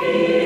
Be